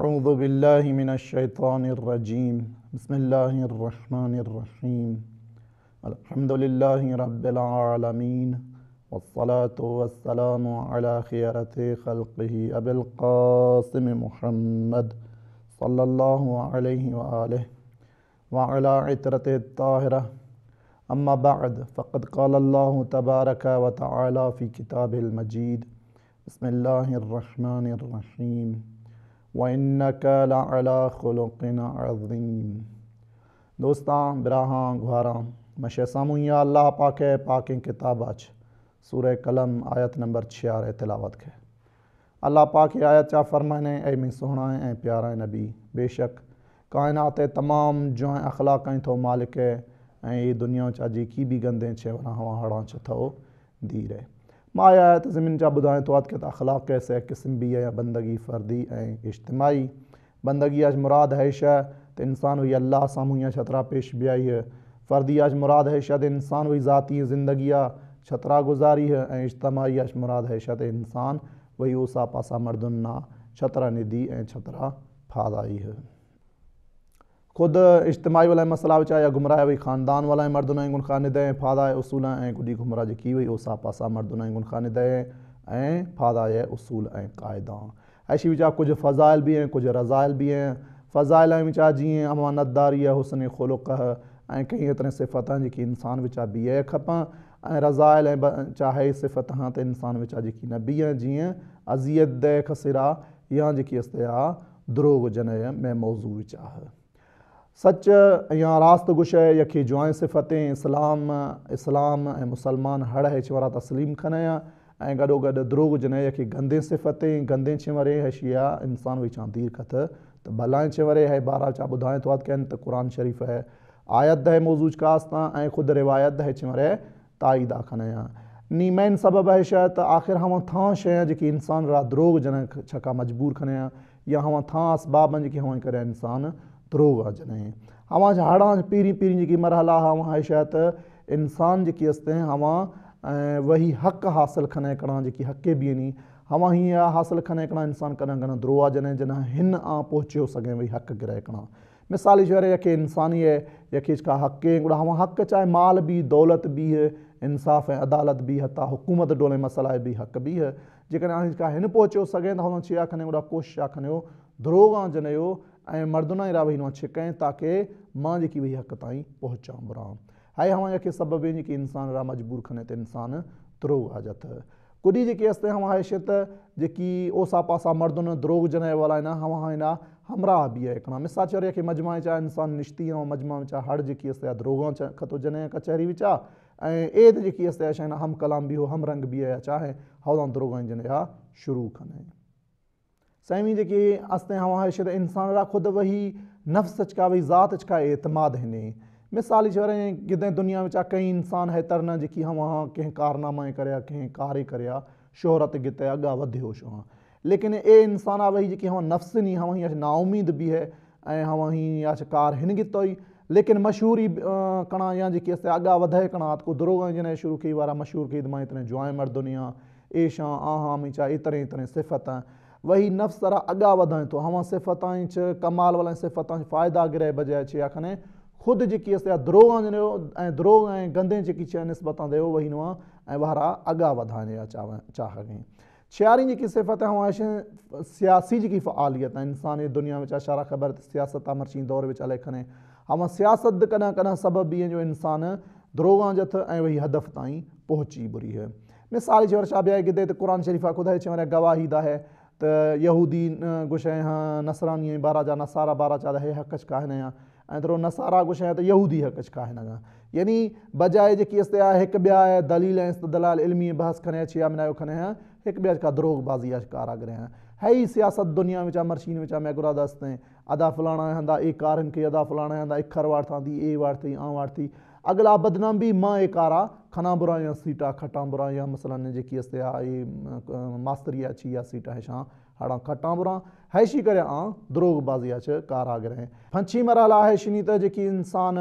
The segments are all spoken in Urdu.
أعوذ بالله من الشيطان الرجيم. بسم الله الرحمن الرحيم. الحمد لله رب العالمين والصلاة والسلام على خيرة خلقه أبي القاسم محمد صلى الله عليه وآله وعلى عترته الطاهرة. أما بعد فقد قال الله تبارك وتعالى في كتاب المجيد. بسم الله الرحمن الرحيم. وَإِنَّكَ لَعَلَىٰ خُلُقٍ عَظِيمٍ۔ دوستان براہاں گھاراں مشہ سامویا اللہ پاک پاکیں کتاب اچ سورہ قلم، آیت نمبر چھیارے تلاوت کے۔ اللہ پاک آیت چا فرمائنے اے میں سونا اے پیارا نبی، بے شک کائنات تمام جو ہیں اخلاقیں تھو مالک ہے اے دنیا چا جی کی بھی گندیں چھے ورہ ہوا ہڑاں چا تھو دیر ہے مایا آیت زمین چا بدائیں تو آت اخلاق کیسے قسم بھی ہے بندگی فردی اے اجتماعی؟ بندگی آج مراد ہے شاہ تو انسان ہوئی اللہ سامویا چھترا پیش بیائی ہے۔ فردی آج مراد ہے شاہ انسان ہوئی ذاتی زندگی چھترا گزاری ہے۔ اجتماعی آج مراد ہے شاہ انسان وہی اوسا پاسا مردنا چھترا ندی اے چھترا پھادائی ہے۔ خود اجتماعی والا مسئلہ بچا یا گمراہ وی خاندان والا مردن گن خاندے پھادا اصول ہیں گڈی گمراہ جی کی وی اوسا پاسا مردن گن خاندے ہیں پھادا اصول ہیں، قاعدہ ایسی وچا کچھ فضائل بھی ہیں، کچھ رضائل بھی ہیں۔ فضائل ہیں وچا جی ہیں، امانت داری ہے، حسن خلق ہے۔ ہیں کئی اتنے صفت ہیں جی کی انسان وچا بھی ہے کھپاں۔ رضائل ہیں چاہے صفت ہاں تے انسان وچا جی کی نبی ہیں جی ہیں۔ عذیت دے خسرا یہاں جی کی استیا دروغ جنے میں موضوع وچا سچ یا راست گش ہے یکی جوائیں صفتیں، اسلام اسلام مسلمان ہڑ ہے چورا تسلیم کھنیا گڈو گڈ دروگ جنے یکی گندے صفتیں، گندے چورے ہے شیعہ انسان ہوئی چاند دیر کھت تو بلائیں چورے ہے، بارہ چا بدھائیں تو آت کہن تو قرآن شریف ہے۔ آیت دہ موضوع کاستا اے خود روایت دہ چورے تائیدہ کھنیا نی مین سبب ہے شاید آخر ہم تھان شے جی انسان را دروگ جنے چھکا مجبور کھنیا یا ہم تھان اسباب جی ہم کرے انسان دروغ جنہیں ہما ہڑاں پیری پیری جی مرحلہ ہما ہے شاید انسان جی استے ہیں ہما وہی حق حاصل کھنے کڑاں جی حقے بھی نہیں ہما ہی حاصل کھنے کڑاں انسان کنا کنا دروا جنے جنہ ہن آ پہنچے ہو سکیں وہی حق گرے کڑاں مثالی جو ہے کہ انسانی ہے یکی اس کا حق ہے گڑا ہما حق چاہے مال بھی دولت بھی ہے انصاف ہے عدالت بھی حتی حکومت ڈولے مسئلہ بھی حق بھی ہے جکن آنج کا ہن پہنچے ہو سکیں تو ہما چیا کھنے گڑا کوشش کھنے ہو دروغاں جنے ہو ای مردن بھی چکیں تاکہ میں حق تھی پہنچاؤں براں ہائے ہو سب بھی انسان را مجبور کن انسان دروغ آ جت کوست ہاں عائش تک اوسا پاسا مردن دروغ جن والا ہے نا ہاں ہے نا ہمراہ بھی ہے کنام مساچہ مجما ہے چاہ ان نشتیں مجما و چاہ ہر جی ہستیا دروغاں ختوں جنائیں کچہری ویچا اے ہست ہے ہم کلام بھی ہو ہم رنگ بھی ہے چاہے ہوا دروغ جن شروع کنائیں سیمی جی استے ہوا ہے شد انسان را خود وہی نفس چکا وہی ذات چکا اعتماد ہے مثال چور گدیں دنیا میں کئی انسان ہے ترنا جی ہم وہاں کہیں کارنامہ کریا، کہیں کارے کریا، شہرت گتے، اگا ودھو شو ہاں۔ لیکن اے انسان وہی جی ہم نفس نہیں، ہم ہی اچھا نا امید بھی ہے ہم ہی یا اچھا کار ہن گتوئی لیکن مشہوری کنا یا جی استے اگا ودھے کنا کو دروگا جنے شروع کی، وارا مشہور کی دمائی اتنے جوائیں مرد دنیا ایشاں آہاں میچا اتنے اتنے صفت ہیں وہی نفس طرح اگا ودائیں تو ہوا صفتائیں چھ کمال والائیں صفتائیں فائدہ گرے بجائے چھے آکھنے خود جکی اس دروغاں جنے ہو دروغ ہیں گندیں چکی چھے نسبتاں دے ہو وہی نوا وہرا اگا ودھانے چاہ گئیں چھیاری جی کی صفت ہے ہمارے سیاسی جی کی فعالیت ہے انسانی دنیا میں چاہ خبر سیاست مرچین دور میں چلے کھنے ہم سیاست کنا کنا سبب بھی ہیں جو انسان دروغاں جت ہیں وہی ہدف تائیں پہنچی بری ہے مثال جی ورشا بھی آئے کہ دے تو قرآن شریفہ خود ہے چھے گواہی دا ہے تو یہودی گوشیں ہاں نصرانی بارہ جا نصارہ بارہ چا ہے حقچ کاہنے ہاں درو نصارہ گوشیں تو یہودی حقچ کاہنے گا یعنی بجائے جی استیا ایک بیا ہے دلیل ہیں استدلال علمی بحث کھنے چھیا منائیو کھنے ہیں ایک بیا کا دروغ بازی اچ کارا گرے ہیں ہے ہی سیاست دنیا میں چاہ مرشین میں چاہ میں گرا دستیں ادا فلانا ہے ہندا ایک کارن کے ادا فلانا ہے ہندا ایک کھر وار اگلا بدنام بھی ماں ایک آرا، کھنا برا یا سیٹا کھٹا برا یا مثلا جی کی استیا ماستری اچھی یا سیٹا ہے شاہ ہڑا کھٹا برا۔ حیشی کرے آن دروغ بازی اچھ کار آگر ہیں پھنچی مرحلہ ہے شنی تا جی انسان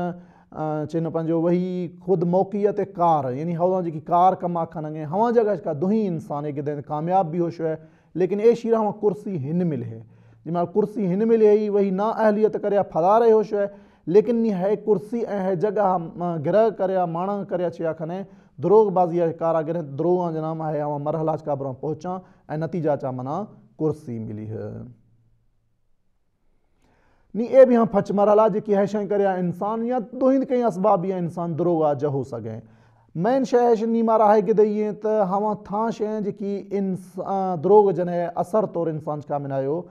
چین پنجو وہی خود موقعیت کار یعنی ہوا جی کار کما کھنگے ہوا جگہ کا دوہی انسان ہے کہ کامیاب بھی ہو شو ہے لیکن اے شیرہ ہوا کرسی ہن مل ہے جی کرسی ہن میں لے وہی نا اہلیت کریا پھدا رہے ہو شو ہے لیکن نی ہے کرسی اے ہے جگہ گرہ کریا مانا کریا چیا کھنے دروغ بازی ہے کارا گرہ دروغ جنام ہے ہم مرحلہ کا برا پہنچا اے نتیجہ چا منا کرسی ملی ہے۔ نی اے بھی ہم پھچ مرحلہ جی کی حیشن کریا انسان یا دو ہند کئی اسباب یا انسان دروغ دروغا جہو سگیں مین شہ نی مارا ہے کہ دئیے تو ہم تھا شہ جی کی دروغ جنے اثر طور انسان کا منایو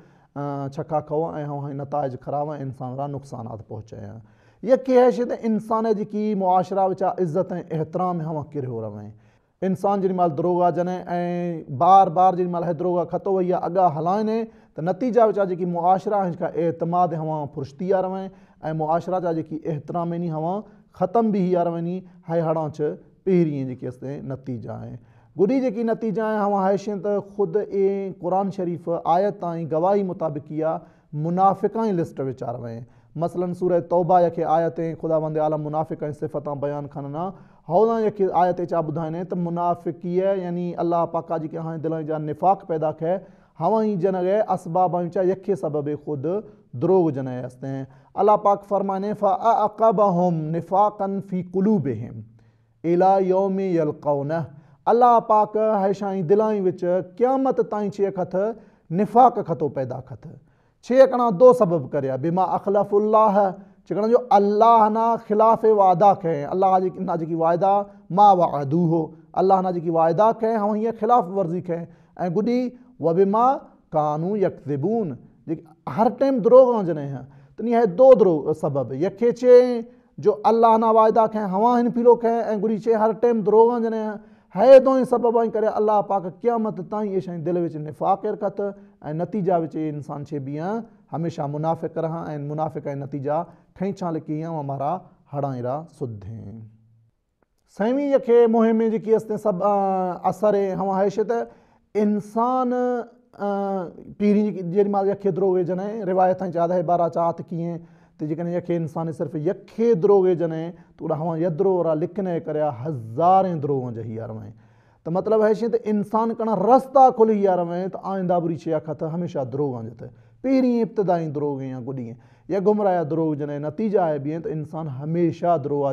چھکا کھو اے ہاں ہاں نتائج خراب انسان را نقصانات پہنچے ہیں یہ کہ ہے شد انسان جی کی معاشرہ وچا عزت احترام ہم ہاں کر ہو رہے ہیں۔ انسان جن مال دروغا جنے اے بار بار جن مال ہے دروغا کھتو ہوئی اگا ہلائنے تو نتیجہ وچا جی کی معاشرہ ہنچ جی کا اعتماد ہم پرشتی آ رہے ہیں۔ اے معاشرہ جا جی کی احترام نہیں ہم ختم بھی ہی آ رہے ہیں ہے ہڑاں چھ پہری ہیں جی کی اس نتیجہ ہیں۔ گری جی کی نتیجہ ہیں، ہم حیشیں تو خود اے قرآن شریف آیت آئیں، گواہی مطابق کیا منافقائیں لسٹ وچا رہے ہیں۔ مثلا سورہ توبہ یکے آیتیں خدا بند عالم منافقائیں صفتاں بیان کھننا ہونا یکے آیتیں چاہ بدھائنے تو منافقی ہے یعنی اللہ پاکا جی کے ہاں دلائیں جا نفاق پیدا کھے ہوا ہی جنگے اسباب چاہ یکے سبب خود دروغ جنگے ہستے ہیں۔ اللہ پاک فرمانے فَأَعْقَبَهُمْ نِفَاقًا فِي قُلُوبِهِمْ۔ إِلَى يَوْمِ يَلْقَوْنَهِ اللہ پاک ہے دلائیں وچ قیامت تائیں چھے کھت، نفاق کھتو پیدا کھت۔ چھے کنا دو سبب کریا، بما اخلف اللہ چکنا جو اللہ نا خلاف وعدہ کہیں۔ اللہ نا جی, جی کی وعدہ، ما وعدو ہو اللہ نا جی کی وعدہ کہیں، ہم یہ خلاف ورزی کہیں۔ اے گڈی و بما کانو یکذبون۔ ہر ٹائم دروغ ہوں جنے ہیں۔ تو نہیں ہے دو دروغ سبب۔ یکھے چھے جو اللہ نا وعدہ کہیں ہوا ہن پیلو کہیں۔ اے گڈی، چھے ہر ٹائم دروغ ہوں جنے ہیں۔ ہے دوئیں سبب آئیں کرے اللہ پاک قیامت تائیں یہ شاہیں دل وچ نفاق رکھت اے نتیجہ وچ انسان چھے بیاں ہمیشہ منافق رہا اے منافق اے نتیجہ کھیں چھاں لکی ہیں ہمارا ہڑائیں را سدھ ہیں سیمی یکھے مہمیں جی کی استے سب اثر ہیں ہم حیشت انسان پیری جی مال یکھے دروگے جنہیں روایتیں تو جی یکھے انسان صرف یکھے دروگے جنے، تو رہا ہوا ہاں یدرو را لکھنے کریا ہزاریں دروگوں جہی آرویں تو مطلب ہے کہ انسان کنا رستہ کھلی آرویں تو آئندہ بری چھے کھتا ہمیشہ دروگاں جتے پیری ابتدائیں دروگ ہیں یا گڑی ہیں، یا گمراہ دروگ جنے، نتیجہ ہے بھی ہیں تو انسان ہمیشہ دروگ آ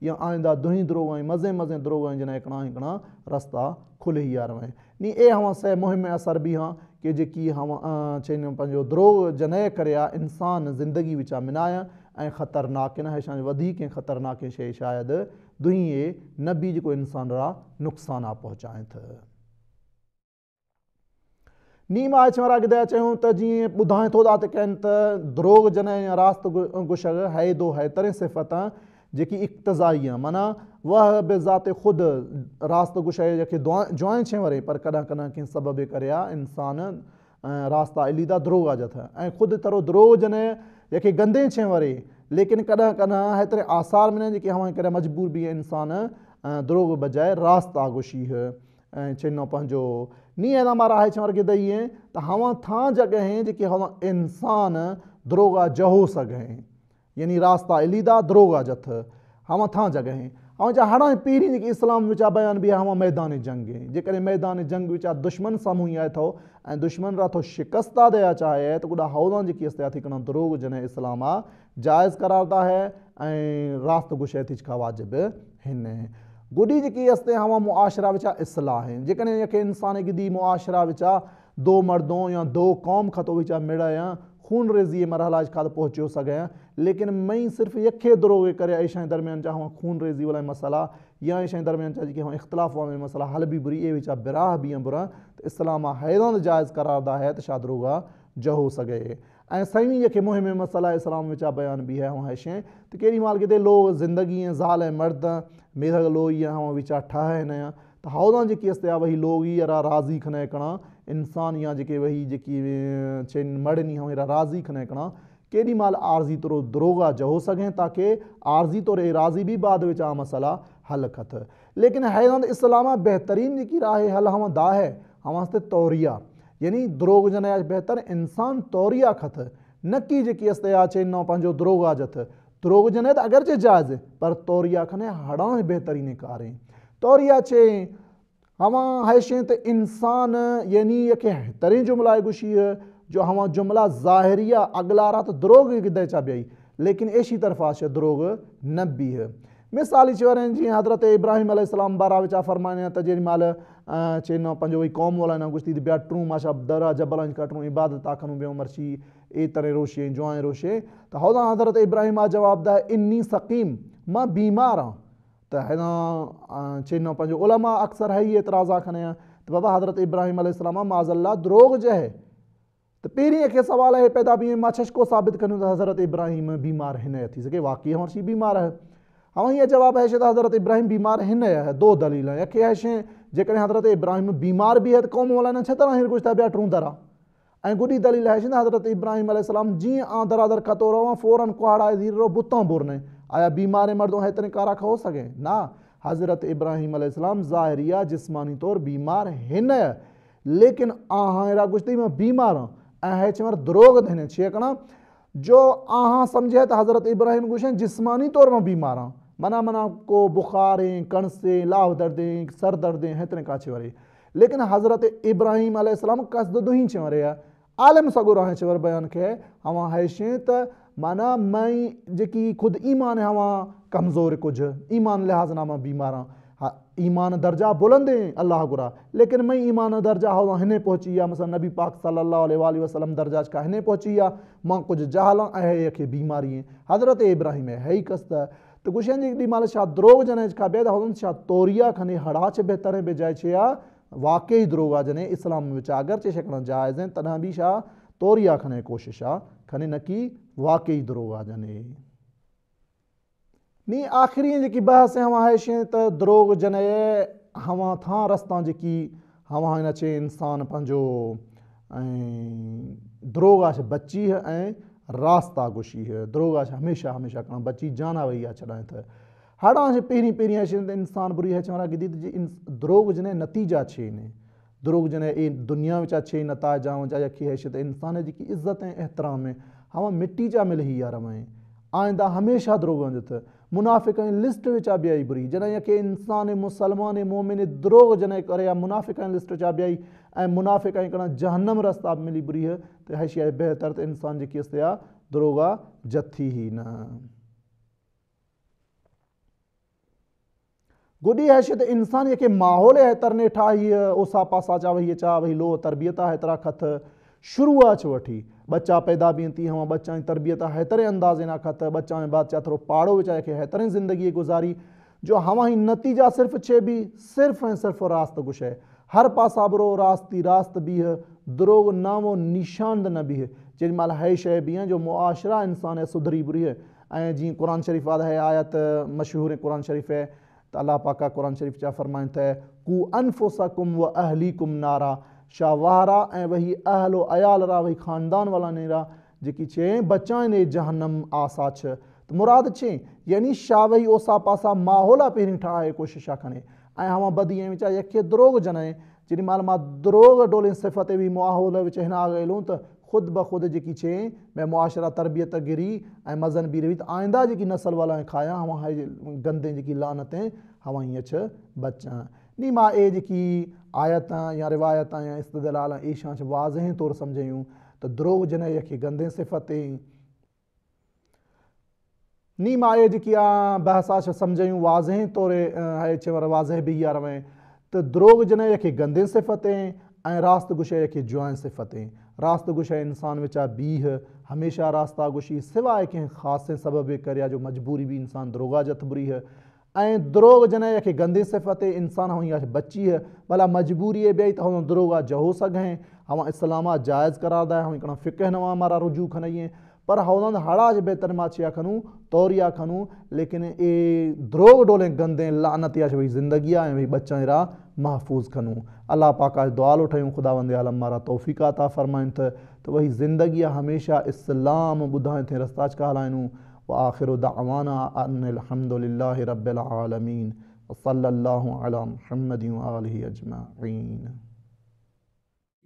یا آئندہ دوہیں دروگ مزے مزے دروگ ہیں جنہیں کنا کنا رستہ کھلے ہی آرویں نہیں اے ہوا سے مہم اثر بھی ہاں کہ جی کی ہم چین پنجو دروغ جنے کریا انسان زندگی وچا منایا اے خطرناک نہ ہے شان ودھی کے خطرناک شے شاید دنیا نبی جو انسان را نقصانہ پہنچائیں تھے نیم آئے چھمارا گدیا چاہوں تا جی بدھائیں تو داتے کہن تا دروغ جنے یا راست گشگ ہے دو ہے ترین صفتاں جی کی اقتضائیاں منا وہ بے ذات خود راست گشے یکی جوائیں چھیں ورے، پر کنا کنا کن سبب کریا انسان راستہ علیدہ دروغ آ جاتا ہے۔ خود ترو دروغ جنے یکی گندے چھیں ورے، لیکن کنا کنا ہے ترے آثار میں جی کہ ہمیں کرے مجبور بھی ہے انسان دروغ بجائے راستہ گشی ہے۔ چنو پہنجو نی اینا مارا ہے چھمار کے دئی ہیں تو ہمیں تھا جگہ ہیں کہ انسان دروغا جہو سگیں یعنی راستہ علیدہ دروغا جت ہمیں تھا جگہ ہیں ہاں جا ہڑا پیری جی اسلام وچا بیان بھی ہم میدان جنگ ہیں جے کرے میدان جنگ وچا دشمن ساموئی آئے تھو این دشمن را تو شکستہ دیا چاہے تو گڑا ہودان جی کی استیا تھی کنا دروگ جنہیں اسلامہ جائز قرار دا ہے این راست گوشے تھی چکا واجب ہننے ہیں گڑی جی کی استے ہم معاشرہ وچا اصلاح ہیں جے کرے یک انسان کی دی معاشرہ وچا دو مردوں یا خون ریزی مرحلہ اج کھاد پہنچے ہو ہیں۔ لیکن میں صرف یکھے دروگے کرے ایشائیں درمیان چاہ خون ریزی والا مسئلہ، یا ایشائیں درمیان چاہ جی کہ ہوں اختلاف والا مسئلہ حل بھی بری اے وچا براہ بھی ہیں برا۔ تو اسلامہ حیدان جائز قرار دا ہے تو شاید روگا جو ہو سکے۔ این سیمی یکے مہم مسئلہ اسلام وچا بیان بھی ہے ہوں ایشائیں تو کیری مال کے دے، لوگ زندگی ہیں زال ہیں مرد میرا لوگ یہ ہوں وچا ٹھا ہے استیا وہی لوگ ہی را راضی کھنے کنا انسان یا جی وہی جی چین مڑنی ہوں راضی کھنے کنا۔ کیڑی مال عارضی طور دروگا جو ہو سکیں تاکہ عارضی طور راضی بھی بعد وچا مسئلہ حل کت لیکن حیران اسلامہ بہترین جی راہ حل ہم دا ہے ہم واسطے توریہ۔ یعنی دروگ جنے آج بہتر انسان توریہ کھت نکی جی کی استے آچے نو پنجو دروگ آجت دروگ جنے تو اگرچہ جائز پر توریہ کھنے ہڑاں توریہ چھے۔ ہما حیشیں تے انسان یعنی یکے ترین جملہ گوشی ہے جو ہما جملہ ظاہریہ اگلا رہا تو دروگ دے چا بیائی، لیکن ایشی طرف آشے دروگ نبی ہے۔ مثالی چوریں جی حضرت ابراہیم علیہ السلام بارا وچا فرمانے ہیں تجری مال چینو پنجو وہی قوم والا نا گشتی بیا ٹروں ماشا درا جبلان کٹروں عبادت آکھنوں بے عمر چی اے طرح روشے، جوائیں روشے۔ تو حضرت ابراہیم آ جواب دا ہے، انی سقیم ما بیمار ہاں۔ تو ہے چینو پنجو علماء اکثر ہے یہ اعتراض آکھنے ہیں تو بابا حضرت ابراہیم علیہ السلام معاذ اللہ، دروغ جو ہے۔ تو پیری ایک سوال ہے، پیدا بھی ماچھش کو ثابت کرنے تو حضرت ابراہیم بیمار ہے تھی۔ سکے واقعی ہمارسی بیمار ہے۔ ہاں یہ جواب ہے کہ حضرت ابراہیم بیمار ہن ہے۔ دو دلیل ہیں۔ یکی ہے جے کہ حضرت ابراہیم بیمار بھی ہے تو قوم والا نے چھترا ہن کچھ بیا ٹرون درا اے گڈی دلیل ہے کہ حضرت ابراہیم علیہ السلام جی آن درا در کتو رہا فوراً کوہڑا زیر رو بتوں بورنے۔ آیا بیمار مردوں ہے اتنے کارا کھو سکے؟ نا۔ حضرت ابراہیم علیہ السلام ظاہریہ جسمانی طور بیمار ہن۔ ہے لیکن آہاں را گشتی میں بیمار ہوں اے ہے چمر دروگ دینے چھے کنا جو آہاں سمجھے تو حضرت ابراہیم گوشیں جسمانی طور میں بیمار ہوں منا منا کو بخاریں، کنسیں لاو دردیں، سر دردیں ہیں ہتنے کاچے ورے۔ لیکن حضرت ابراہیم علیہ السلام قصد دو ہی چورے عالم سگو رہے چھے چور بیان کے ہوا حیشیں تا مانا میں جکی خود ایمان ہوا کمزور کچھ ایمان لحاظ نامہ بیماراں۔ ایمان درجہ بلند اللہ گرا، لیکن میں ایمان درجہ ہوا ہنے پہنچی یا، مثلا نبی پاک صلی اللہ علیہ وآلہ وسلم درجہ کا ہنے پہنچی یا، ماں کچھ جہلاں اے یکے بیماری ہیں۔ حضرت ابراہیم ہے ہی کستا تو گوشن جی دی مال شاہ دروگ جنے کا بیدا ہون شاہ توریا کھنے ہڑا چے بہتر ہے بجائے چھیا واقعی دروگا جنے اسلام میں بچا اگر چے شکنا جائز ہیں، تنہا بھی شاہ توریا کھنے کوششا کھنے نکی واقعی دروگا جنے نی آخری ہیں جی کی بحث ہیں ہوا ہے تو دروگ جنے ہوا تھا رستان جی کی ہوا ہینا چھے انسان پنجو دروگا چھے بچی ہے راستہ گوشی ہے دروگا چھے ہمیشہ ہمیشہ کنا بچی جانا وہی چڑھائیں تھے ہڑا چھے پیری پیری ہے انسان بری ہے چھے کہ دید جی دروگ جنے نتیجہ دنیا میں چھے نتائجہ ہوں جا یکی ہے انسان جی کی عزت ہیں، احترام ہیں۔ ہوا مٹی جا مل ہی یار میں۔ آئندہ ہمیشہ دروگ ہوں جتے منافقین لسٹ وچا بیائی بری۔ جنہ یکے انسان مسلمان مومن دروغ جنہ کرے، یا منافقین لسٹ وچا بیائی اے منافقین کنا جہنم رستہ ملی بری ہے۔ تو ہے شیئے بہتر تو انسان جی کیستے یا دروغا جتھی ہی نا۔ گوڑی ہے شیئے انسان یکے ماحول ہے ترنے ٹھائی اوسا پاسا چاہ وہی چاہ وہی لو، تربیتہ ہے ترہ کھت، شروع آچ وٹھی۔ بچہ پیدا بھی تھی ہم بچہ تربیت ہیترے اندازے نہ کھت، بچہ میں بات چاہ تھرو پاڑو بچہ کہ ہیترے زندگی گزاری۔ جو ہما ہی نتیجہ صرف چھے بھی، صرف ہیں، صرف راست گش ہے۔ ہر پاسا برو راستی راست بھی ہے دروگ نام و نشاند نہ بھی ہے۔ جن مال ہے شے بھی ہیں، جو معاشرہ انسان ہے صدری بری ہے۔ جی قرآن شریف آدھا ہے، آیت مشہور قرآن شریف ہے۔ تو اللہ پاکہ قرآن شریف چاہ فرمائن تھے کو انفسکم و اہلیکم نارا شاہ وہرا اے وہی اہل و عیال را وہی خاندان والا نہیں را جکی چھے بچائیں نے جہنم آسا چھے تو مراد چھے یعنی شاہ وہی اوسا پاسا ماحولا پیریں ٹھا ہے کوششا کھنے اے ہما بدی ہیں وچا یکی دروگ جنائیں جنی معلومات دروگ ڈولیں صفتے بھی ماحولا وچ ہنا آگئے لوں تو خود بخود جکی چھے، میں معاشرہ تربیت گری، اے مزن بھی رویت، آئندہ جکی نسل والا ہیں کھایا ہما گندیں جکی لانتیں ہما ہی اچھا بچہ نی ما اے جکی آیتاں یا روایتاں یا استدلالاں ایشاں چھ واضح طور سمجھیں تو دروغ جنے یکی گندیں صفتیں۔ نی ما اے جکی بحثا چھ سمجھیں واضح طور ہے چھ واضح بھی یا رویں تو دروغ جنے یکی گندیں صفتیں این راست گوشے یکی جوائن صفتیں راست گوشے انسان وچا بیہ۔ ہمیشہ راستہ گوشی سوائے کہ خاص سبب کریا جو مجبوری بھی انسان دروگا جت بری ہے۔ این دروغ جنے یا کہ گندے صفت انسان ہوں یا بچی ہے۔ بلا مجبوری ہے بیائی تو ہم دروغا جہو سگ ہیں۔ ہم اسلامہ جائز قرار دا ہے ہم اکنا فقہ نوا پر ہونند ہڑا جو بہتر ماچیا کھنوں توریا کھنوں لیکن اے دروغ ڈولیں گندیں لعنت یا زندگی آئیں وہی بچہ را محفوظ کھنوں۔ اللہ پاک آج دعال اٹھائیں خدا وند عالم مارا توفیق عطا فرمائیں تھے۔ تو وہی زندگی ہمیشہ اسلام بدھائیں تھے، رستاج کا حلائنوں وآخر دعوانا أن الحمد لله رب العالمين وصلى الله على محمد وآله أجمعين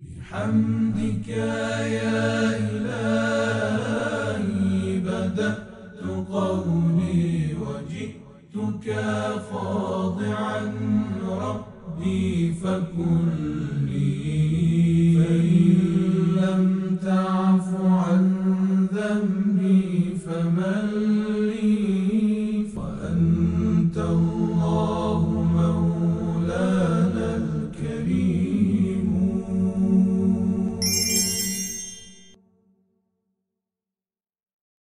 بحمدك يا إلهي بدأت قولي وجئتك فاضعا ربي فكن لي.